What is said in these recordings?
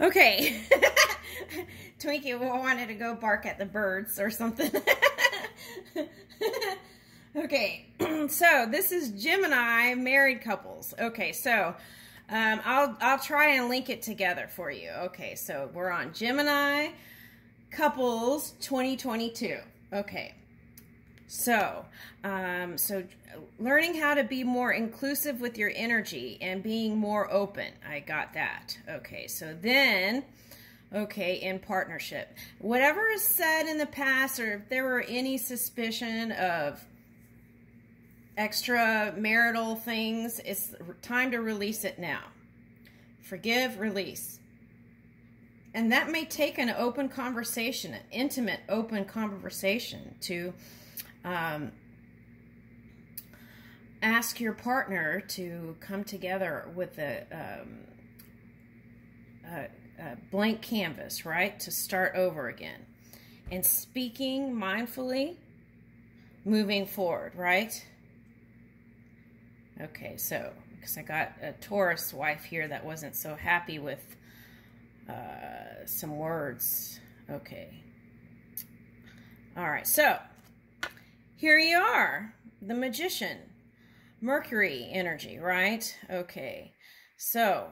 Okay. Twinkie wanted to go bark at the birds or something. okay, so this is Gemini married couples. Okay, so um, I'll I'll try and link it together for you. Okay, so we're on Gemini couples 2022. Okay. So, um, so learning how to be more inclusive with your energy and being more open. I got that. Okay. So then, okay, in partnership, whatever is said in the past, or if there were any suspicion of extra marital things, it's time to release it now. Forgive, release. And that may take an open conversation, an intimate, open conversation to um, ask your partner to come together with a, um, a, a blank canvas, right? To start over again. And speaking mindfully, moving forward, right? Okay, so, because I got a Taurus wife here that wasn't so happy with uh, some words. Okay. All right, so here you are, the magician. Mercury energy, right? Okay, so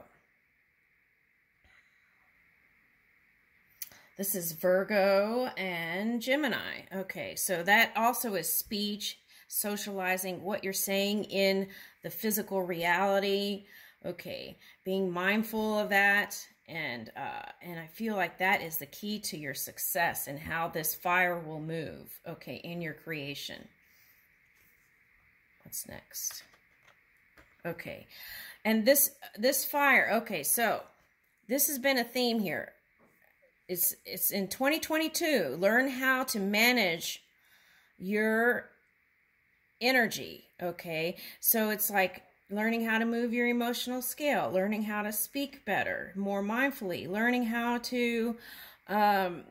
this is Virgo and Gemini. Okay, so that also is speech, socializing what you're saying in the physical reality. Okay, being mindful of that and uh, and I feel like that is the key to your success and how this fire will move, okay, in your creation. What's next? Okay, and this this fire, okay, so this has been a theme here. It's it's in 2022. Learn how to manage your energy, okay? So it's like learning how to move your emotional scale, learning how to speak better, more mindfully, learning how to um,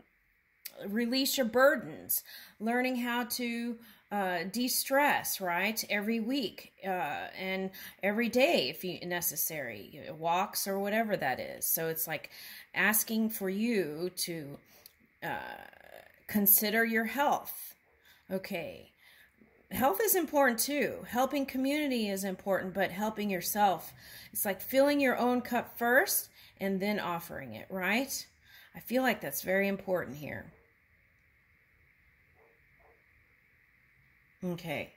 release your burdens, learning how to uh, de-stress, right? Every week uh, and every day if you necessary, walks or whatever that is. So it's like asking for you to uh, consider your health. Okay health is important too. Helping community is important, but helping yourself. It's like filling your own cup first and then offering it, right? I feel like that's very important here. Okay.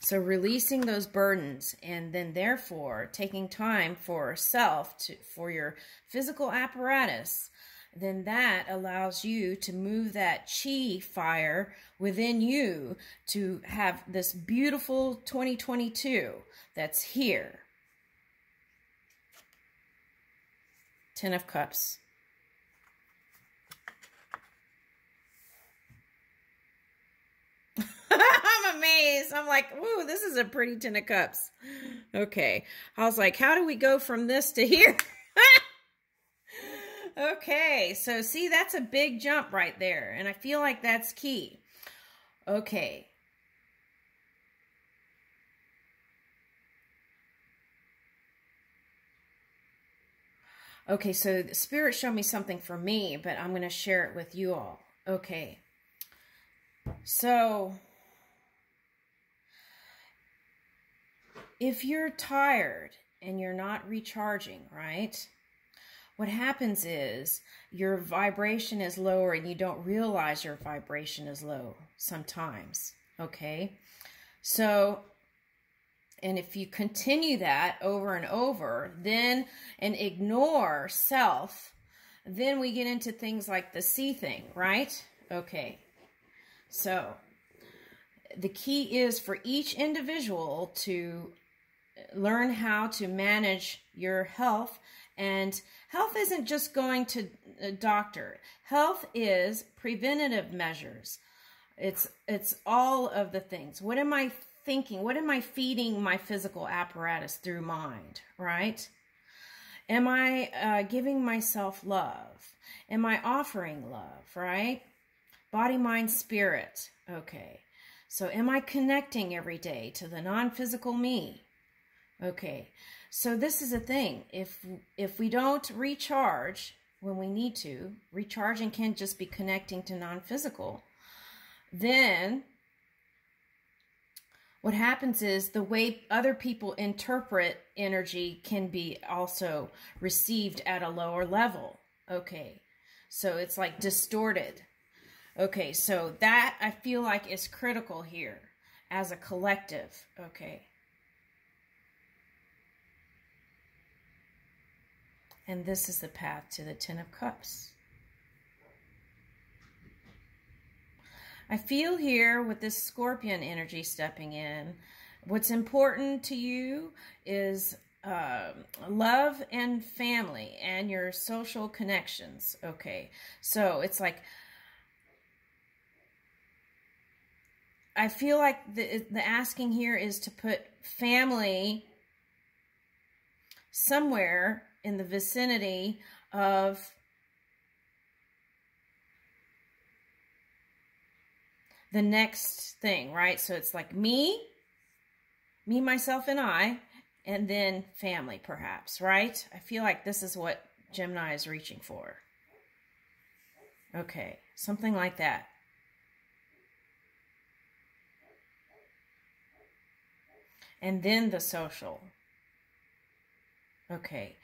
So releasing those burdens and then therefore taking time for self to for your physical apparatus then that allows you to move that chi fire within you to have this beautiful 2022 that's here. Ten of Cups. I'm amazed. I'm like, woo, this is a pretty Ten of Cups. Okay. I was like, how do we go from this to here? Okay, so see, that's a big jump right there. And I feel like that's key. Okay. Okay, so the Spirit showed me something for me, but I'm going to share it with you all. Okay. So, if you're tired and you're not recharging, right? What happens is your vibration is lower and you don't realize your vibration is low sometimes. Okay. So, and if you continue that over and over, then and ignore self, then we get into things like the see thing, right? Okay. So, the key is for each individual to learn how to manage your health and health isn't just going to a doctor. Health is preventative measures. It's it's all of the things. What am I thinking? What am I feeding my physical apparatus through mind, right? Am I uh, giving myself love? Am I offering love, right? Body, mind, spirit. Okay. So am I connecting every day to the non-physical me? Okay. So this is a thing. If if we don't recharge when we need to, recharging can just be connecting to non-physical. Then what happens is the way other people interpret energy can be also received at a lower level. Okay. So it's like distorted. Okay, so that I feel like is critical here as a collective. Okay. And this is the path to the Ten of Cups. I feel here with this scorpion energy stepping in, what's important to you is uh, love and family and your social connections. Okay, so it's like I feel like the the asking here is to put family somewhere in the vicinity of the next thing, right? So it's like me, me, myself, and I, and then family, perhaps, right? I feel like this is what Gemini is reaching for. Okay, something like that. And then the social. Okay.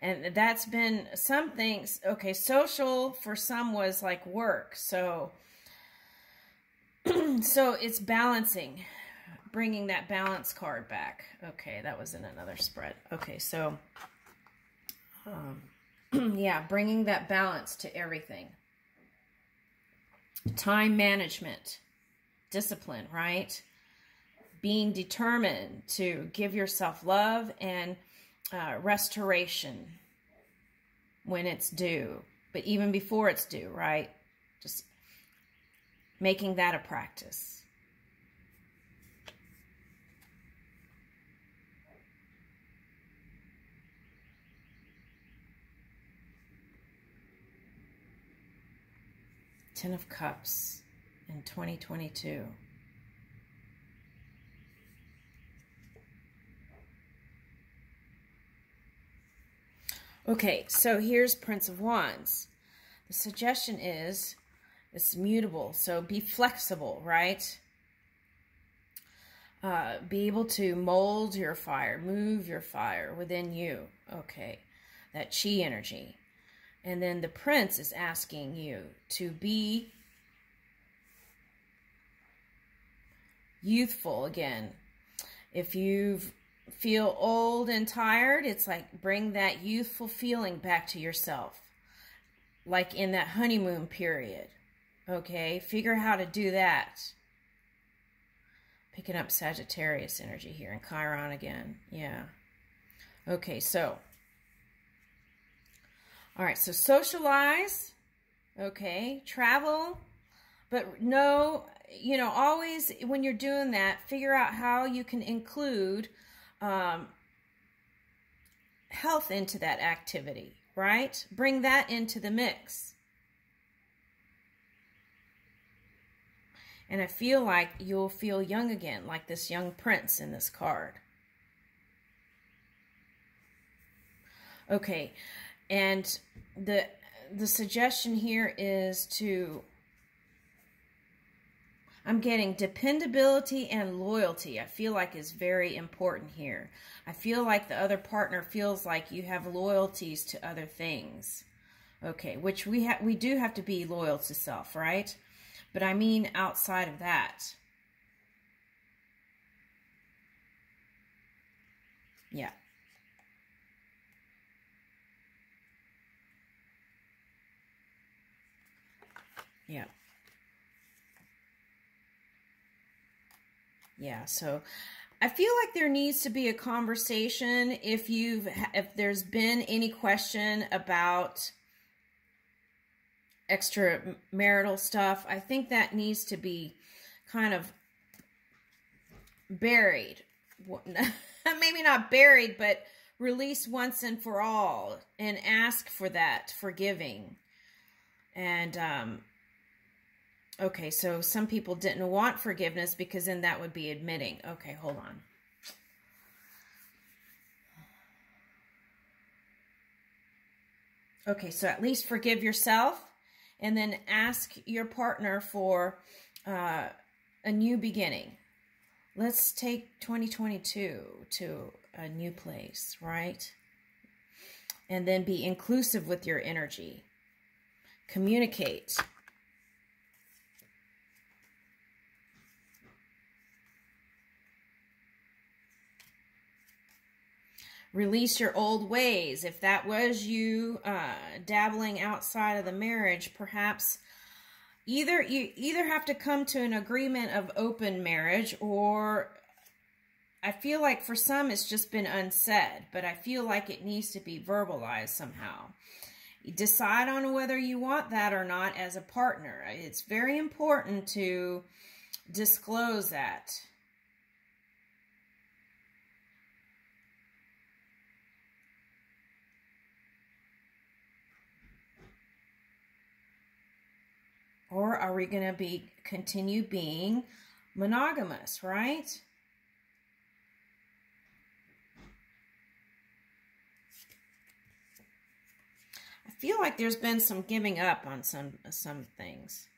And that's been some things. Okay. Social for some was like work. So, so it's balancing, bringing that balance card back. Okay. That was in another spread. Okay. So, um, yeah, bringing that balance to everything. Time management, discipline, right? Being determined to give yourself love and uh, restoration when it's due, but even before it's due, right? Just making that a practice. Ten of Cups in 2022. Okay, so here's Prince of Wands. The suggestion is it's mutable, so be flexible, right? Uh, be able to mold your fire, move your fire within you. Okay, that chi energy. And then the prince is asking you to be youthful again. If you've feel old and tired, it's like bring that youthful feeling back to yourself. Like in that honeymoon period. Okay, figure how to do that. Picking up Sagittarius energy here and Chiron again. Yeah. Okay, so. All right, so socialize. Okay, travel. But no, you know, always when you're doing that, figure out how you can include um, health into that activity, right? Bring that into the mix. And I feel like you'll feel young again, like this young prince in this card. Okay, and the the suggestion here is to I'm getting dependability and loyalty. I feel like is very important here. I feel like the other partner feels like you have loyalties to other things. Okay, which we have we do have to be loyal to self, right? But I mean outside of that. Yeah. Yeah. Yeah, so I feel like there needs to be a conversation if you've if there's been any question about extramarital stuff. I think that needs to be kind of buried. Maybe not buried, but release once and for all and ask for that forgiving. And um, Okay, so some people didn't want forgiveness because then that would be admitting. Okay, hold on. Okay, so at least forgive yourself and then ask your partner for uh, a new beginning. Let's take 2022 to a new place, right? And then be inclusive with your energy. Communicate. Release your old ways. If that was you uh, dabbling outside of the marriage, perhaps either you either have to come to an agreement of open marriage or I feel like for some it's just been unsaid, but I feel like it needs to be verbalized somehow. Decide on whether you want that or not as a partner. It's very important to disclose that. Or are we going to be continue being monogamous, right? I feel like there's been some giving up on some some things.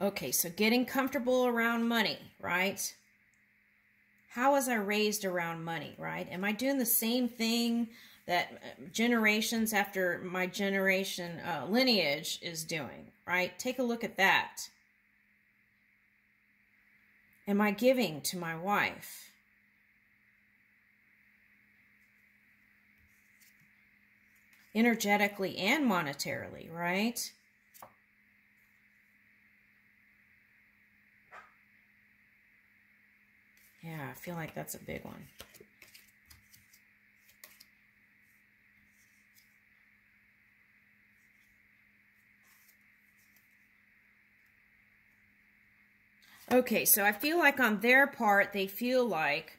Okay, so getting comfortable around money, right? How was I raised around money, right? Am I doing the same thing that uh, generations after my generation uh, lineage is doing, right? Take a look at that. Am I giving to my wife? Energetically and monetarily, right? Yeah, I feel like that's a big one. Okay, so I feel like on their part, they feel like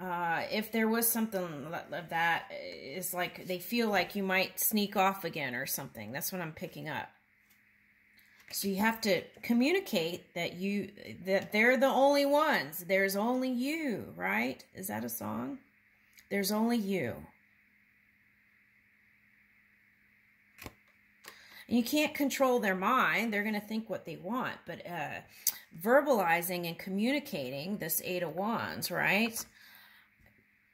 uh, if there was something of that, is like they feel like you might sneak off again or something. That's what I'm picking up. So you have to communicate that you that they're the only ones. There's only you, right? Is that a song? There's only you. You can't control their mind. They're going to think what they want. But uh, verbalizing and communicating this Eight of Wands, right,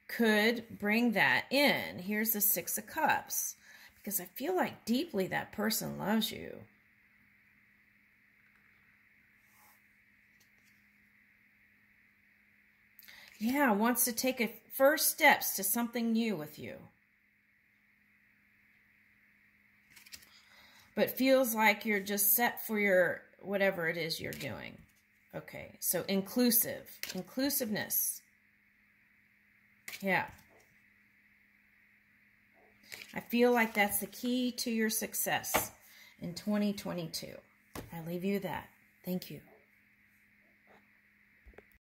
could bring that in. Here's the Six of Cups. Because I feel like deeply that person loves you. Yeah, wants to take a first steps to something new with you. But feels like you're just set for your whatever it is you're doing. Okay, so inclusive, inclusiveness. Yeah. I feel like that's the key to your success in 2022. I leave you that. Thank you.